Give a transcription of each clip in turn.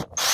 you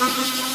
Thank you.